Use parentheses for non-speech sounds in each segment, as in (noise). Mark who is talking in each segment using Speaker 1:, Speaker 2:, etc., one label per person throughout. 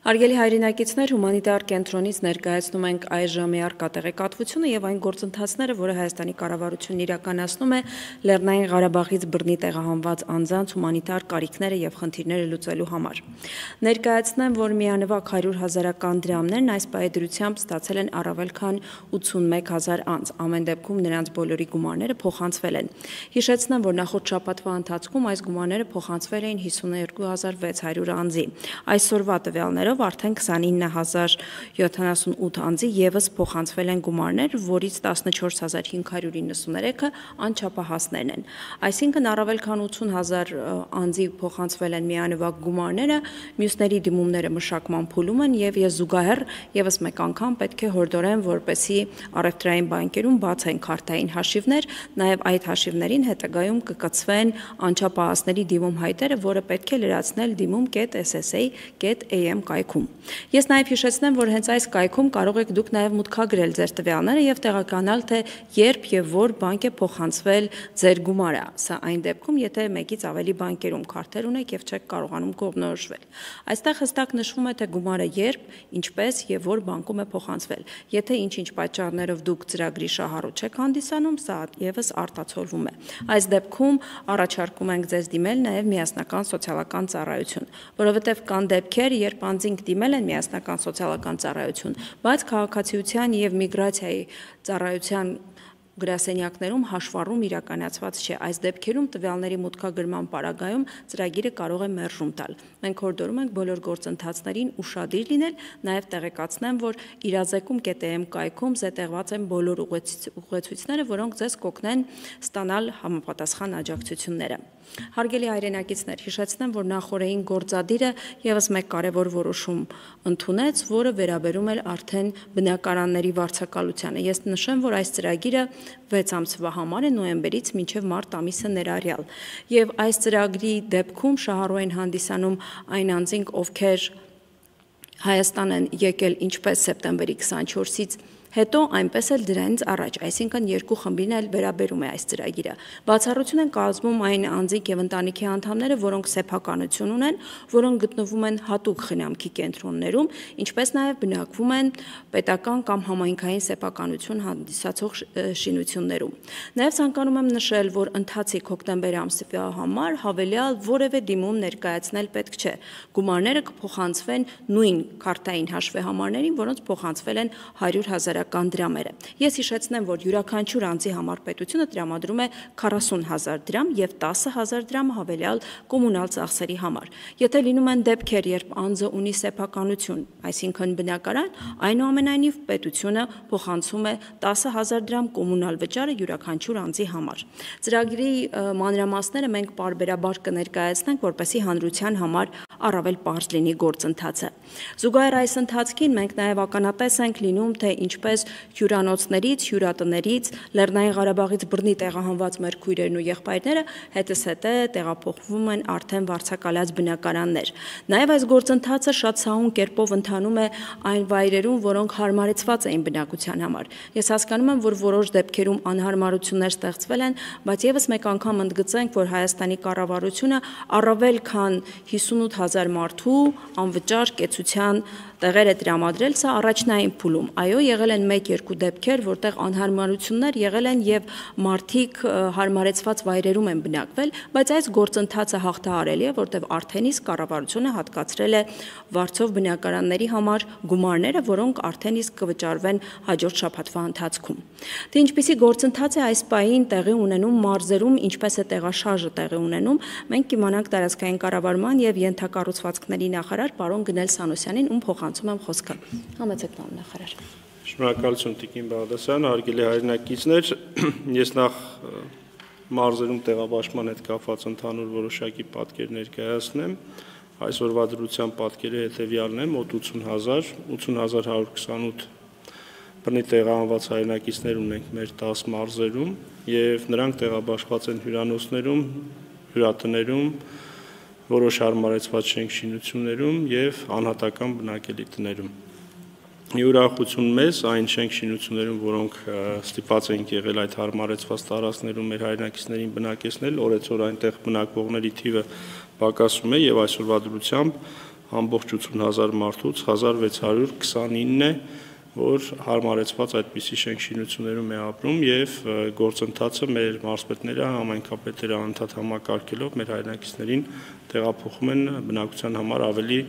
Speaker 1: Հարգելի հայրենակիցներ, հումանիտար կենտրոնից ներկայացնում ենք այժմի արկա տեղեկատվությունը եւ այն գործընթացները, որը Հայաստանի կառավարությունն իրականացնում է. Լեռնային Ղարաբաղից բռնի տեղահանված անձանց հումանիտար կարիքները եւ խնդիրները լուծելու համար։ Ներկայացնեմ, որ միանվագ 100 հազարական դրամներն այս պայդրությամբ ստացել են առավել քան 81 հազար անձ։ Ամեն դեպքում նրանց բոլորի գումարները փոխանցվել են։ Հիշեցնեմ, որ նախորդ շաբաթվա ընթացքում այս գումարները փոխանցվել էին 52600 անձի։ Այսօրվա տվյալները գումարներով արդեն 29078 անձի եւս փոխանցվել են գումարներ, որից 14593-ը անչափահասներն են։ Այսինքն առավել քան 80000 անձի փոխանցվել են միանվագ գումարները, մյուսների դիմումները մշակման փուլում են եւ ես զուգահեռ եւս մեկ անգամ պետք է հորդորեմ, որպեսի առևտրային բանկերում բացեն քարտային հաշիվներ, նաեւ այդ հաշիվներին հետագայում կկցվեն անչափահասների դիմում հայտերը, որը պետք է լրացնել դիմում.ssa.am կայքում։ Ես նաև հիշեցնեմ, որ հենց այս կայքում կարող եք դուք նաև մուտքագրել ձեր տվյալները եւ տեղականալ, թե երբ եւ որ բանկ է փոխանցվել ձեր գումարը։ Սա այն դեպքում, եթե մեկից ավելի բանկերում քարտեր ունեք եւ չեք կարողանում կողմնորոշվել։ Այստեղ հստակ նշվում է, թե գումարը երբ, ինչպես եւ որ բանկում է փոխանցվել։ Եթե ինչ-ինչ պատճառներով դուք ծրագրի շահառու չեք հանդիսանում, սա եւս արտացոլվում է։ Այս դեպքում առաջարկում ենք ձեզ դիմել նաեւ միասնական սոցիալական ծառայություն, որովհետեւ կան դեպքեր, երբ անձինք դիմել են միասնական սոցիալական ծառայություն, բայց քաղաքացիության եւ միգրացիայի ծառայության գրասենյակներում հաշվառում իրականացված չէ։ Այս դեպքերում տվյալների մուտքագրման պարագայում ծրագիրը կարող է մերժում տալ։ Մենք հորդորում ենք բոլոր գործընթացներին ուշադիր լինել, նաև տեղեկացնեմ, որ իրազեկում.am կայքում զետեղված են բոլոր ուղեցույցները, որոնք ձեզ կօգնեն ստանալ համապատասխան աջակցությունները։ Հարգելի հայրենակիցներ, հիշեցնեմ, որ նախորդային գործադիրը եւս մեկ կարևոր որոշում ընդունեց, որը վերաբերում էր արդեն բնակարանների վարձակալությանը։ Ես նշեմ, որ այս ծրագիրը 6 ամսվա համար է նոյեմբերից մինչև մարտ ամիսը ներառյալ։ Եվ այս ծրագրի դեպքում շահառու են հանդիսանում այն անձինք, ովքեր Հայաստան են եկել ինչպես սեպտեմբերի 24-ից Հետո այնպես էլ դրանից առաջ, այսինքն երկու խմբին էլ վերաբերում է այս ծրագիրը։ Բացառություն են կազմում այն անձիկ եւ ընտանիքի անդամները, որոնք սեփականություն ունեն, որոնք գտնվում են հատուկ խնամքի կենտրոններում, ինչպես նաեւ բնակվում են պետական կամ համայնքային սեփականություն հանդիսացող շինություններում։ Նաեւ ցանկանում եմ նշել, որ ընթացիկ հոկտեմբեր ամսվա համար հավելյալ որևէ դիմում ներկայացնել պետք չէ։ Գումարները կփոխանցվեն նույն քարտային հաշվեհամարներին, որոնց փոխանցվել են 100 000 տարեկան դրամերը։ Ես հիշեցնեմ, որ յուրաքանչյուր անձի համար պետությունը տրամադրում է 40000 դրամ եւ 10000 դրամ հավելյալ կոմունալ ծախսերի համար։ Եթե լինում են դեպքեր, երբ անձը ունի սեփականություն, այսինքն բնակարան, այնուամենայնիվ պետությունը փոխանցում է 10000 դրամ կոմունալ վճարը յուրաքանչյուր անձի համար։ Ծրագրի մանրամասները մենք parberabar կներկայացնենք, որպեսի հանրության համար առավել པարզ լինի գործընթացը։ Զուգահեռ այս ընթացքին մենք նաև ականատես ենք լինում, թե ինչպես հյուրանոցներից, հյուրատներից, Լեռնային Ղարաբաղից բռնի տեղահանված մեր քույրերն ու եղբայրները հետսհետե տեղափոխվում են արդեն վարձակալած բնակարաններ։ Նաև այս գործընթացը շատ սահուն կերպով ընթանում է այն վայրերում, որոնք հարմարեցված էին բնակության համար։ Ես հասկանում եմ, որ որոշ դեպքերում անհարմարություններ ստեղծվել են, բայց եւս մեկ անգամ ընդգծենք, որ Հայաստանի կառավարությունը առավել քան 58 000 մարդու անվճար կեցության տեղեր է տրամադրել, սա առաջնային փուլում։ Այո, եղել են 1-2 դեպքեր, որտեղ անհարմարություններ եղել են եւ մարդիկ հարմարեցված վայրերում են բնակվել, բայց այս գործընթացը հաղթահարելի է, որտեղ արդեն իսկ կառավարությունը հատկացրել է վարձով բնակարանների համար գումարները, որոնք արդեն իսկ կվճարվեն հաջորդ շաբաթվա ընթացքում։ Թե ինչպիսի գործընթաց է այս պահին տեղի ունենում մարզերում, ինչպես է տեղաշարժը տեղի ունենում, մենք կիմանանք տարածքային կառավարման եւ ենթակառուցվածքների նախարար պարոն Գնել Սանոսյանին, ում փոխան փոխանցում եմ խոսքը։ Համեցեք պարոն նախարար։
Speaker 2: Շնորհակալություն Տիկին Բաղդասարյան, հարգելի հայրենակիցներ, (clears throat) ես նախ մարզերում տեղաբաշխման հետ կապված ընդհանուր որոշակի պատկեր ներկայացնեմ։ Այսօրվա դրության պատկերը հետևյալն է՝ մոտ 80000, 80128 բնի տեղահանված հայրենակիցներ ունենք մեր 10 մարզերում եւ նրանք տեղաբաշխված են հյուրանոցներում, հյուրատներում, որոշ հարմարեցված շենք շինություններում եւ անհատական բնակելի տներում։ Յուրախություն մեզ այն շենք շինություններում, որոնք ստիպված ենք եղել այդ հարմարեցված տարածքներում մեր հայրենակիցներին բնակեցնել, օրեցօր այնտեղ բնակվողների թիվը պակասում է եւ այսօրվա դրությամբ ամբողջ 80000 մարդուց 1629-ն է, որ հարմարեցված այդպիսի շենքշինություններում է ապրում եւ գործընթացը մեր մարզպետները, համայնքապետերը անընդհատ համակարգելով մեր հայրենակիցներին տեղափոխում են բնակության համար ավելի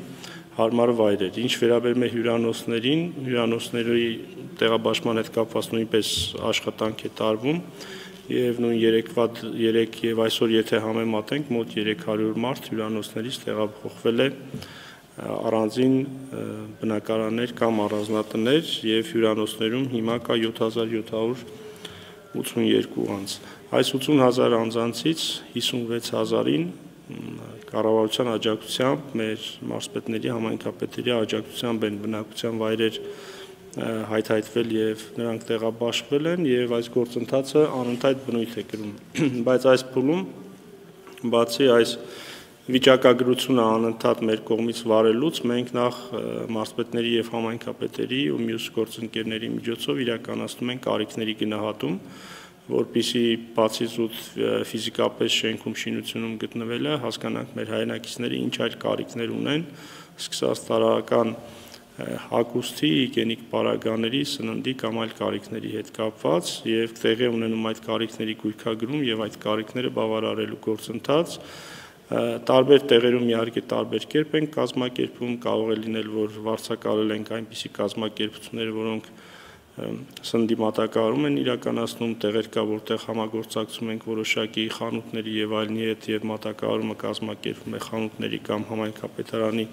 Speaker 2: հարմար վայրեր։ Ինչ վերաբերում է հյուրանոցներին, հյուրանոցների տեղաբաշխման հետ կապված նույնպես աշխատանք է տարվում եւ նույն 3-վա 3 եւ այսօր եթե համեմատենք մոտ 300 մարդ հյուրանոցներից տեղափոխվել է առանձին բնակարաններ կամ առանձնատներ եւ հյուրանոցներում հիմա կա 7782 անձ։ Այս 80000 անձանցից 56000-ին կառավարության աջակցությամբ մեր մարզպետների համայնքապետերի աջակցությամբ են բնակության վայրեր հայթայթվել եւ նրանք տեղաբաշխվել են եւ այս գործընթացը անընդհատ բնույթ է կրում (clears throat) բայց այս փուլում բացի այս վիճակագրությունը անընդհատ մեր կողմից վարելուց մենք նախ մարզպետների եւ համայնքապետերի ու մյուս գործընկերների միջոցով իրականացնում ենք կարիքների գնահատում, որpիսի բացի զուտ ֆիզիկապես շենքում շինությունում գտնվելը հասկանանք մեր հայրենակիցները ինչ այլ կարիքներ ունեն, սկսած տարական հակոստի, գենիկ պարագաների, սննդի կամ այլ կարիքների հետ կապված եւ տեղի ունենում այդ կարիքների գույքագրում եւ այդ կարիքները բավարարելու գործընթաց տարբեր տեղերում իհարկե տարբեր կերպ են կազմակերպում, կարող է լինել, որ վարձակալել ենք այնպիսի կազմակերպություններ, որոնք սնդի մատակարարում են իրականացնում, տեղեր կա, որտեղ համագործակցում ենք որոշակի խանութների եւ այլնի հետ եւ մատակարարումը կազմակերպվում է խանութների կամ համայնքապետարանի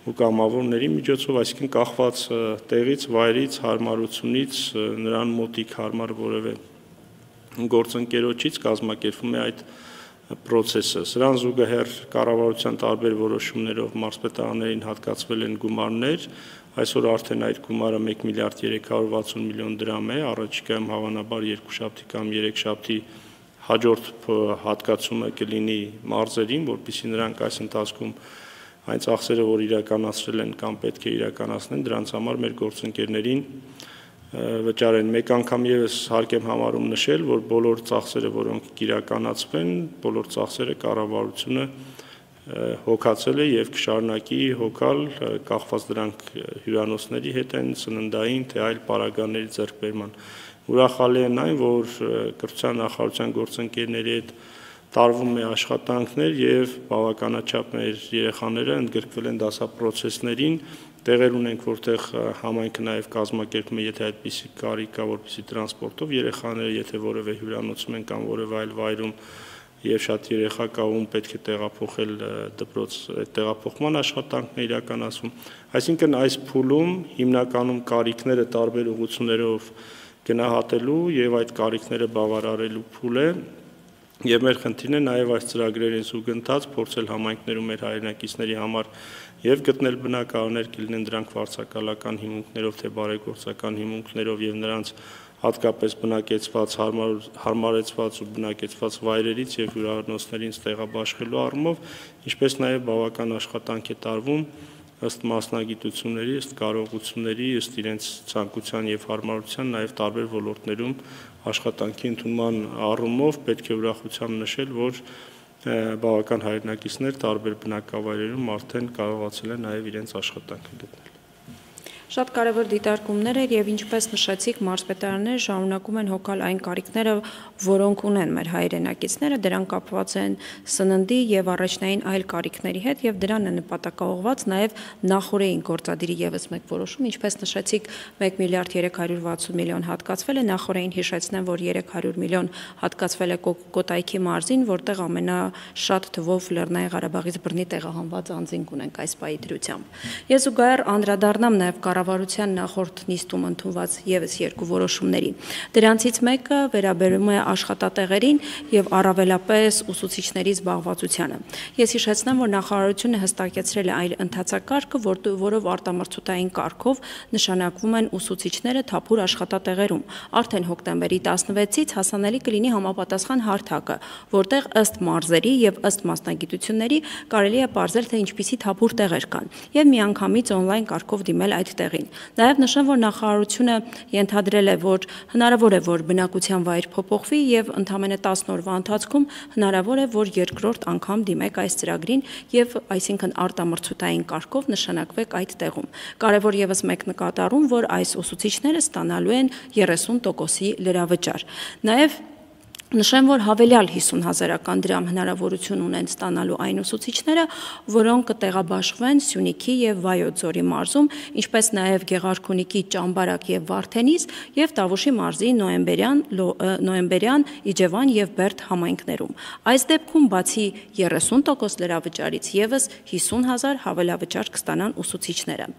Speaker 2: ու կամավորների միջոցով, այսինքն կախված տեղից, վայրից, հարմարությունից, նրան մոտիկ հարմար որևէ գործընկերոջից կազմակերպվում է այդ process-ը։ Սրան զուգահեռ կառավարության տարբեր որոշումներով մարզպետարաններին հատկացվել են գումարներ, այսօր արդեն այդ գումարը 1 միլիարդ 360 միլիոն դրամ է, առաջիկայում հավանաբար երկուշաբթի կամ երեքշաբթի հաջորդ հատկացումը կլինի մարզերին, որpիսի նրանք այս ընթացքում այն ծախսերը, որ իրականացրել են կամ պետք է իրականացնեն, դրանց համար մեր գործընկերներին վճարեն։ Մեկ անգամ եւս հարկ եմ համարում նշել, որ բոլոր ծախսերը, որոնք կիրականացվեն, բոլոր ծախսերը կառավարությունը հոգացել է եւ կշարունակի հոգալ կախված դրանք հյուրանոցների հետ են սննդային թե այլ պարագաների ձեռքբերման։ Ուրախալի է այն, որ կրթության նախարարության գործընկերների հետ տարվում է աշխատանքներ եւ բավականաչափ մեր երեխաները ընդգրկվել են դասապրոցեսներին տեղեր ունենք, որտեղ համայնքը նաև կազմակերպում է, եթե այդպիսի կարիք կա, որպեսի տրանսպորտով երեխաները, եթե որևէ հյուրանոցում են կամ որևէ այլ վայրում եւ շատ երեխա կա ում պետք է տեղափոխել դպրոց այդ տեղափոխման աշխատանքն է իրականացում այսինքն այս փուլում հիմնականում կարիքները տարբեր ուղություններով գնահատելու եւ այդ կարիքները բավարարելու փուլ է եւ մեր խնդիրն է նաեւ այս ծրագրերին զուգընթաց փորձել համայնքներում մեր հայրենակիցների համար եւ գտնել բնակարաններ կլինեն դրանք վարձակալական հիմունքներով թե բարեգործական հիմունքներով եւ նրանց հատկապես բնակեցված հարմար, հարմարեցված ու բնակեցված վայրերից եւ հյուրանոցներից տեղաբաշխելու առումով, ինչպես նաեւ բավական աշխատանք է տարվում ըստ մասնագիտությունների, ըստ կարողությունների, ըստ իրենց ցանկության եւ հարմարության նաեւ տարբեր ոլորտներում աշխատանքի ընդունման առումով պետք է ուրախությամբ նշել, որ բավական հայրենակիցներ տարբեր բնակավայրերում արդեն կարողացել են նաև իրենց աշխատանքը գտնել։
Speaker 1: Շատ կարևոր դիտարկումներ էր եւ ինչպես նշեցիք, մարզպետարանները շարունակում են հոգալ այն կարիքները, որոնք ունեն մեր հայրենակիցները, դրանք կապված են սննդի եւ առաջնային այլ կարիքների հետ եւ դրան է նպատակաուղված նաեւ նախորդային գործադիրի եւս մեկ որոշում, ինչպես նշեցիք, 1 միլիարդ 360 միլիոն հատկացվել է, նախորդային հիշեցնեմ, որ 300 միլիոն հատկացվել է Կոտայքի մարզին, որտեղ ամենաշատ թվով Լեռնային Ղարաբաղից բռնի տեղահանված անձինք ունենք այս պայի դրությամբ։ Ես զուգահեռ անդրադառնամ նաեւ կառավարության նախորդ նիստում ընդունված եւս երկու որոշումների։ Դրանցից մեկը վերաբերում է աշխատատեղերին եւ առավելապես ուսուցիչների զբաղվածությանը։ Ես հիշեցնեմ, որ նախարարությունը հստակեցրել է այլ ընթացակարգը, որով արտամրցութային կարգով նշանակվում են ուսուցիչները թափուր աշխատատեղերում։ Արդեն հոկտեմբերի 16-ից հասանելի կլինի համապատասխան հարթակը, որտեղ ըստ մարզերի եւ ըստ մասնագիտությունների կարելի է ողջել թե ինչպիսի թափուր տեղեր կան եւ միանգամից on-line կարգով դիմել այդ տեղին։ Նաև նշեմ, որ նախարարությունը ենթադրել է, որ հնարավոր է, որ բնակության վայր փոփոխվի եւ ընդամենը 10 օրվա ընթացքում հնարավոր է, որ երկրորդ անգամ դիմեք այս ծրագրին եւ այսինքն արտամրցութային կարգով նշանակվեք այդ տեղում։ Կարևոր եւս մեկ նկատառում, որ այս ուսուցիչները ստանալու են 30%-ի լրավճար։ Նաև Նշեմ, որ հավելյալ 50 հազարական դրամ հնարավորություն ունեն ստանալու այն ուսուցիչները, որոնք կտեղաբաշխվեն Սյունիքի եւ Վայոց ձորի մարզում, ինչպես նաեւ Գեղարքունիքի Ճամբարակ եւ Վարդենիս եւ Տավուշի մարզի նոեմբերյան նոեմբերյան Իջևան եւ Բերդ համայնքներում։ Այս դեպքում բացի 30% լրավճարից եւս 50 հազար հավելավճար կստանան ուսուցիչները։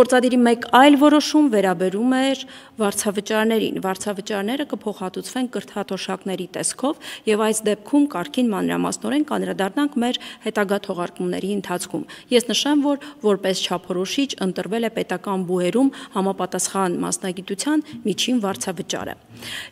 Speaker 1: Գործադիրի մեկ այլ որոշում վերաբերում էր վարձավճարներին։ Վարձավճարները կփոխհատուցվեն կրթաթոշակների ծրագրի տեսքով եւ այս դեպքում կարգին մանրամասնորեն կանրադառնանք մեր հետագա թողարկումների ընթացքում։ Ես նշեմ, որ որպես չափորոշիչ ընտրվել է պետական բուհերում համապատասխան մասնագիտության միջին վարձավճարը։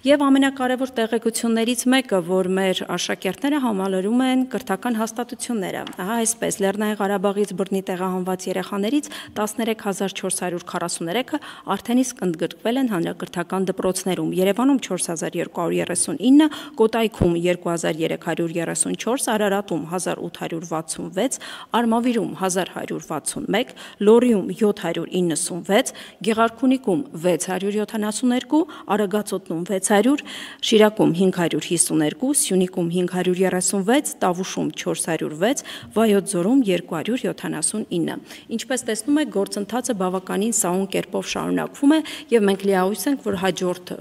Speaker 1: Եվ ամենակարևոր տեղեկություններից մեկը, որ մեր աշակերտները համալրում են կրթական հաստատությունները։ Ահա այսպես Լեռնային Ղարաբաղից բռնի տեղահանված երեխաներից 13443-ը արդեն իսկ ընդգրկվել են հանրակրթական դպրոցներում։ Երևանում 4239, Կոտայքում 2334, Արարատում 1866, Արմավիրում 1161, Լորիում 796, Գեղարքունիքում 672, Արագածոտնում 600, Շիրակում 552, Սյունիքում 536, Տավուշում 406, Վայոց ձորում 279։ Ինչպես տեսնում եք, գործընթացը բավականին սահուն կերպով շարունակվում է եւ մենք լիահույս ենք, որ հաջորդ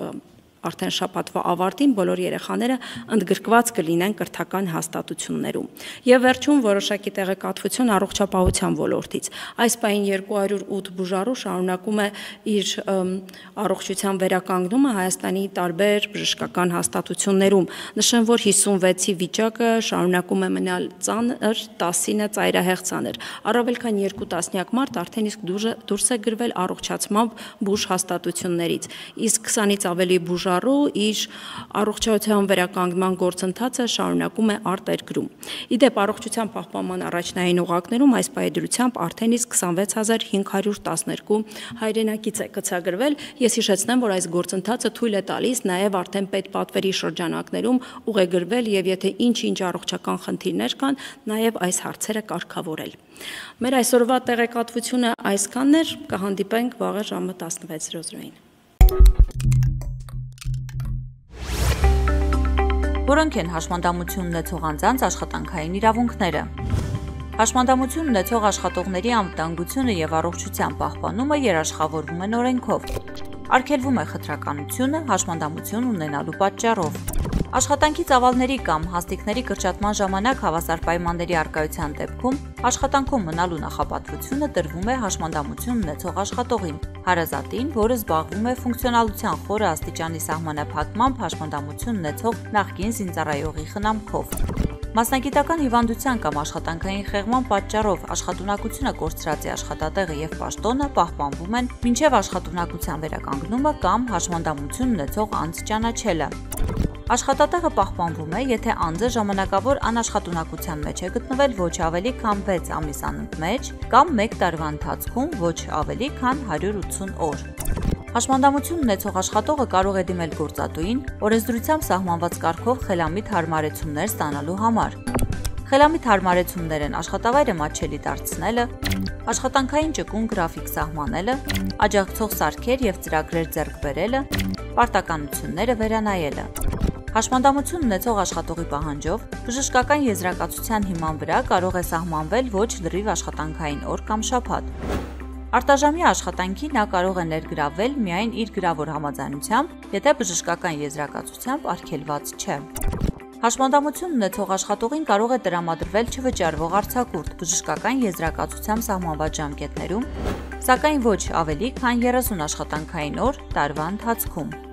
Speaker 1: արդեն շաբաթվա ավարտին բոլոր երեխաները ընդգրկված կլինեն կրթական հաստատություններում։ Եվ վերջում որոշակի տեղեկատվություն առողջապահության ոլորտից։ Այս պահին 208 բուժարու շարունակում է իր առողջության վերականգնումը Հայաստանի տարբեր բժշկական հաստատություններում։ Նշեմ, որ 56-ի վիճակը շարունակում է մնալ ծանր, 10-ը ծայրահեղ ծանր։ Առավել քան 2 տասնյակ մարդ արդեն իսկ դուրս է գրվել առողջացմամբ բուժ հաստատություններից։ Իսկ 20-ից ավելի բուժ վաճառու իր առողջության վերականգնման գործընթացը շարունակում է արտերկրում։ Իդեպ առողջության պահպանման առաջնային օղակներում այս պայդրությամբ արդեն իսկ 26512 հայրենակից է կցագրվել։ Ես հիշեցնեմ, որ այս գործընթացը թույլ է տալիս նաև արդեն պետպատվերի շրջանակներում ուղեգրվել եւ եթե ինչ-ինչ առողջական խնդիրներ կան, նաև այս հարցերը կարգավորել։ Մեր այսօրվա տեղեկատվությունը այսքանն էր, կհանդիպենք վաղը ժամը 16:00-ին
Speaker 3: որոնք են հաշմանդամություն ունեցող անձանց աշխատանքային իրավունքները։ Հաշմանդամություն ունեցող աշխատողների անվտանգությունը եւ առողջության պահպանումը երաշխավորվում են օրենքով։ Արգելվում է խտրականությունը հաշմանդամություն ունենալու պատճառով։ Աշխատանքի ծավալների կամ հաստիկների կրճատման ժամանակ հավասար պայմանների արկայության դեպքում աշխատանքում մնալու նախապատվությունը տրվում է հաշմանդամություն ունեցող աշխատողին, հարազատին, որը զբաղվում է ֆունկցիոնալության խորը աստիճանի սահմանափակմամբ հաշմանդամություն ունեցող նախկին զինծառայողի խնամքով։ Մասնագիտական հիվանդության կամ աշխատանքային խեղման պատճառով աշխատունակությունը կորցրած է աշխատատեղը եւ պաշտոնը պահպանվում են մինչեւ աշխատունակության վերականգնումը կամ հաշմանդամություն ունեցող անձ ճանաչելը։ Աշխատատեղը պահպանվում է, եթե անձը ժամանակավոր անաշխատունակության մեջ է գտնվել ոչ ավելի քան 6 ամիս անընդմեջ կամ 1 տարվա ընթացքում ոչ ավելի քան 180 օր։ Հաշմանդամություն ունեցող աշխատողը կարող է դիմել գործատուին օրենսդրությամբ սահմանված կարգով խելամիտ հարմարեցումներ ստանալու համար։ Խելամիտ հարմարեցումներ են աշխատավայրը մատչելի դարձնելը, աշխատանքային ճկուն գրաֆիկ սահմանելը, աջակցող սարքեր եւ ծրագրեր ձեռք բերելը, պարտականությունները վերանայելը։ Հաշմանդամություն ունեցող աշխատողի պահանջով բժշկական եզրակացության հիման վրա կարող է սահմանվել ոչ լրիվ աշխատանքային օր կամ շաբաթ։ Արտաժամյա աշխատանքի նա կարող է ներգրավել միայն իր գրավոր համաձայնությամբ, եթե բժշկական եզրակացությամբ արգելված չէ։ Հաշմանդամություն ունեցող աշխատողին կարող է տրամադրվել չվճարվող արձակուրդ բժշկական եզրակացությամբ սահմանված ժամկետներում, սակայն ոչ ավելի քան 30 աշխատանքային օր տարվա ընթացքում։